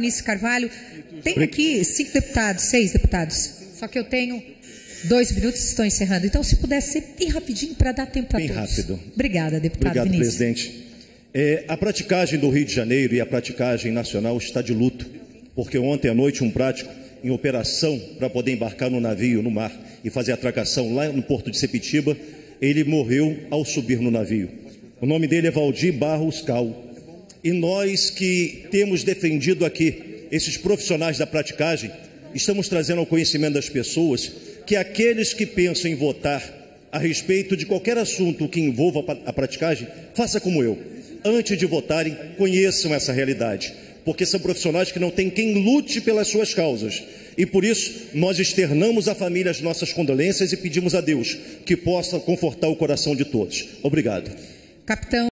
Vinícius Carvalho. Tem aqui cinco deputados, seis deputados. Só que eu tenho dois minutos, estou encerrando. Então, se pudesse ser bem rapidinho para dar tempo para Bem todos. rápido. Obrigada, deputado Obrigado, Vinícius. presidente. É, a praticagem do Rio de Janeiro e a praticagem nacional está de luto, porque ontem à noite um prático em operação para poder embarcar no navio no mar e fazer a atracação lá no porto de Sepitiba, ele morreu ao subir no navio. O nome dele é Valdir Barros Cal. E nós que temos defendido aqui esses profissionais da praticagem, estamos trazendo ao conhecimento das pessoas que aqueles que pensam em votar a respeito de qualquer assunto que envolva a praticagem, faça como eu. Antes de votarem, conheçam essa realidade, porque são profissionais que não têm quem lute pelas suas causas. E por isso, nós externamos à família as nossas condolências e pedimos a Deus que possa confortar o coração de todos. Obrigado. Capitão